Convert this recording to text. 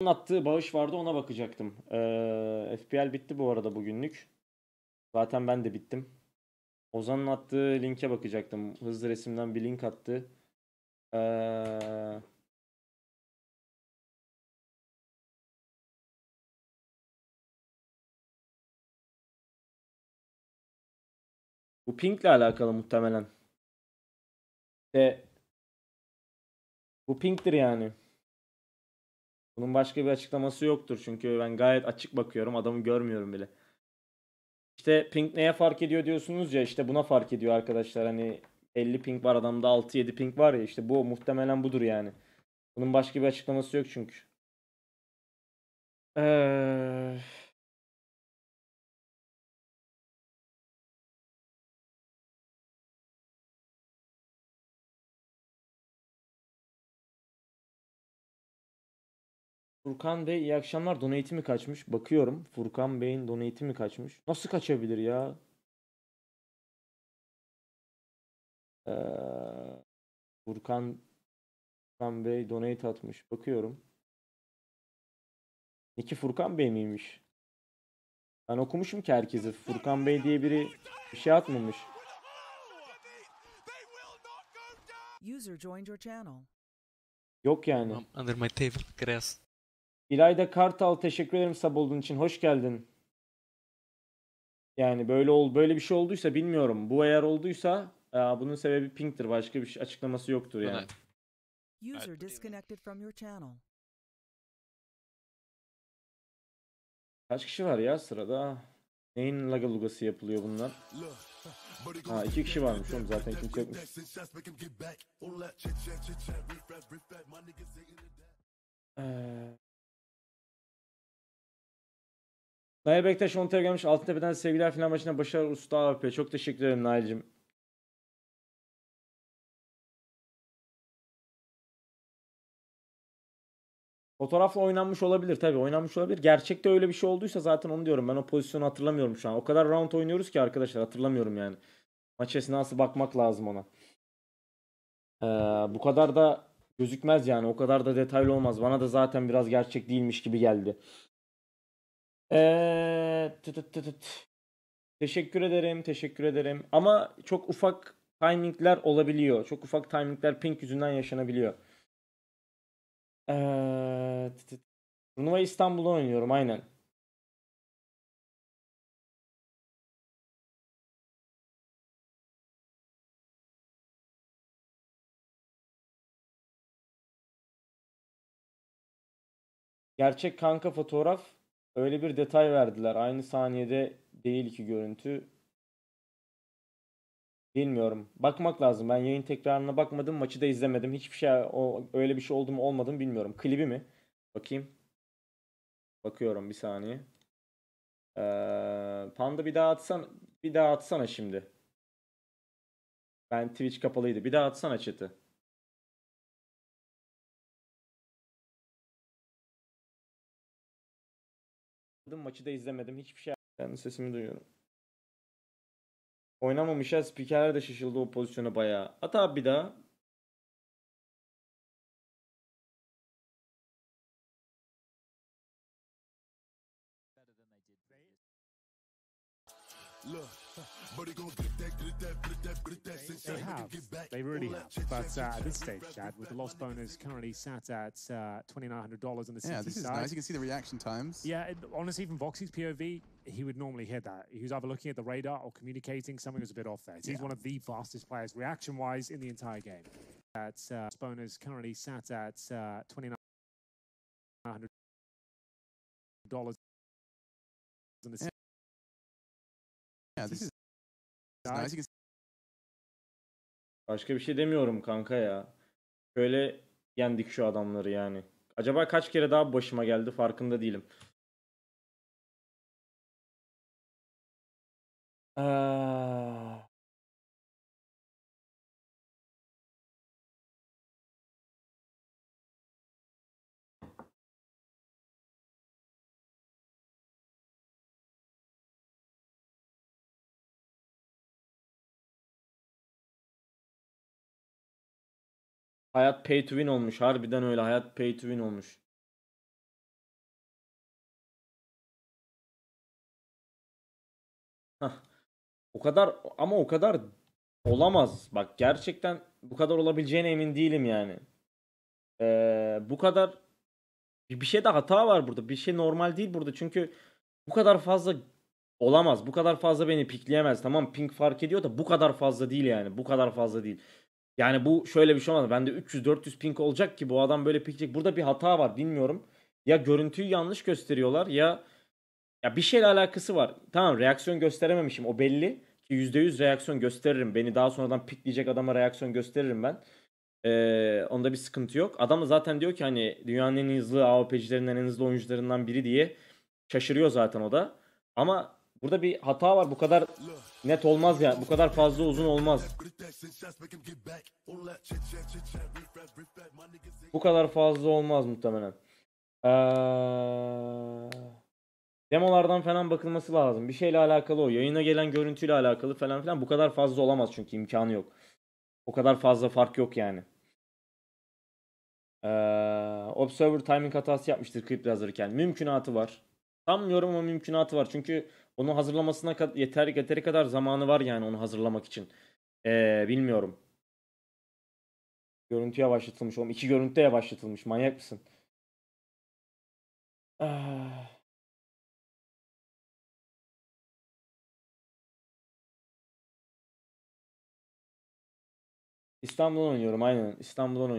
Ozan'ın attığı bağış vardı ona bakacaktım. Ee, FPL bitti bu arada bugünlük. Zaten ben de bittim. Ozan'ın attığı linke bakacaktım. Hızlı resimden bir link attı. Ee, bu Pink'le alakalı muhtemelen. İşte bu Pink'tir yani. Bunun başka bir açıklaması yoktur çünkü ben gayet açık bakıyorum adamı görmüyorum bile. İşte ping neye fark ediyor diyorsunuz ya işte buna fark ediyor arkadaşlar hani 50 ping var adamda 6-7 ping var ya işte bu muhtemelen budur yani. Bunun başka bir açıklaması yok çünkü. Eee... Furkan Bey iyi akşamlar. Donate'i mi kaçmış? Bakıyorum. Furkan Bey'in donate'i mi kaçmış? Nasıl kaçabilir ya? Ee, Furkan Furkan Bey donate atmış. Bakıyorum. Niki Furkan Bey miymiş? Ben okumuşum ki herkesi. Furkan Bey diye biri bir şey atmamış. User joined your channel. Yok yani. Under my table, grass. İlayda Kartal teşekkür ederim sab olduğun için. Hoş geldin. Yani böyle ol böyle bir şey olduysa bilmiyorum. Bu eğer olduysa e, bunun sebebi pink'tir. Başka bir şey, açıklaması yoktur yani. User disconnected from your channel. Kaç kişi var ya sırada? Neyin laga lugası yapılıyor bunlar? Ha iki kişi varmış oğlum zaten kimse yokmuş. Ee... Nail Bektaş 10 TL gelmiş. Altıntepe'den sevgiler final maçına başarılar usta AWP. Çok teşekkür ederim Nail'cim. Fotoğrafla oynanmış olabilir tabii oynanmış olabilir. Gerçekte öyle bir şey olduysa zaten onu diyorum. Ben o pozisyonu hatırlamıyorum şu an. O kadar round oynuyoruz ki arkadaşlar hatırlamıyorum yani. Maç esnası bakmak lazım ona. Ee, bu kadar da gözükmez yani. O kadar da detaylı olmaz. Bana da zaten biraz gerçek değilmiş gibi geldi. Ee, tı tı tı tı. Teşekkür ederim, teşekkür ederim. Ama çok ufak timingler olabiliyor. Çok ufak timingler pink yüzünden yaşanabiliyor. Ee, tı. Turnuvayı İstanbul'da oynuyorum aynen. Gerçek kanka fotoğraf öyle bir detay verdiler. Aynı saniyede değil ki görüntü. Bilmiyorum. Bakmak lazım. Ben yayın tekrarına bakmadım. Maçı da izlemedim. Hiçbir şey o öyle bir şey oldu mu olmadı mı bilmiyorum. Klibi mi? Bakayım. Bakıyorum bir saniye. Ee, Panda bir daha atsan bir daha atsana şimdi. Ben Twitch kapalıydı. Bir daha atsana chat'i. Maçı da izlemedim. Hiçbir şey yani sesimi duyuyorum. Oynamamış ya. Spikerler de şaşıldı o pozisyona bayağı. At abi bir daha. They have. They really have. But uh, at this stage, Chad, with the lost bonus currently sat at uh, $2,900 on the Yeah, CT this is side. nice. You can see the reaction times. Yeah, it, honestly, from Voxy's POV, he would normally hit that. He was either looking at the radar or communicating. Something was a bit off there. He's Yeah. one of the fastest players, reaction-wise, in the entire game. That's uh, bonus currently sat at uh, $2,900 on the Yeah, Yeah, this is side. nice. You can Başka bir şey demiyorum kanka ya. Şöyle yendik şu adamları yani. Acaba kaç kere daha başıma geldi farkında değilim. Aa, Hayat pay to win olmuş. Harbiden öyle. Hayat pay to win olmuş. Heh. O kadar ama o kadar olamaz. Bak gerçekten bu kadar olabileceğine emin değilim yani. Ee, bu kadar bir şey de hata var burada. Bir şey normal değil burada. Çünkü bu kadar fazla olamaz. Bu kadar fazla beni pikleyemez. Tamam pink fark ediyor da bu kadar fazla değil yani. Bu kadar fazla değil. Yani bu şöyle bir şey olmaz. Bende 300-400 ping olacak ki bu adam böyle pikleyecek. Burada bir hata var bilmiyorum. Ya görüntüyü yanlış gösteriyorlar ya ya bir şeyle alakası var. Tamam reaksiyon gösterememişim o belli ki %100 reaksiyon gösteririm. Beni daha sonradan pikleyecek adama reaksiyon gösteririm ben. Ee, onda bir sıkıntı yok. Adam da zaten diyor ki hani dünyanın en hızlı AWP'cilerinden en hızlı oyuncularından biri diye şaşırıyor zaten o da. Ama burada bir hata var. Bu kadar net olmaz ya. Bu kadar fazla uzun olmaz. Bu kadar fazla olmaz muhtemelen. Ee, demolardan falan bakılması lazım. Bir şeyle alakalı o. Yayına gelen görüntüyle alakalı falan filan. Bu kadar fazla olamaz çünkü imkanı yok. O kadar fazla fark yok yani. Ee, Observer timing hatası yapmıştır klip yazarken. Mümkünatı var. Sanmıyorum ama mümkünatı var. Çünkü onu hazırlamasına yeter yeteri kadar zamanı var yani onu hazırlamak için. Ee, bilmiyorum. Görüntü yavaşlatılmış oğlum. İki görüntü de yavaşlatılmış. Manyak mısın? Ah. İstanbul'dan oynuyorum aynen. İstanbul'dan oynuyorum.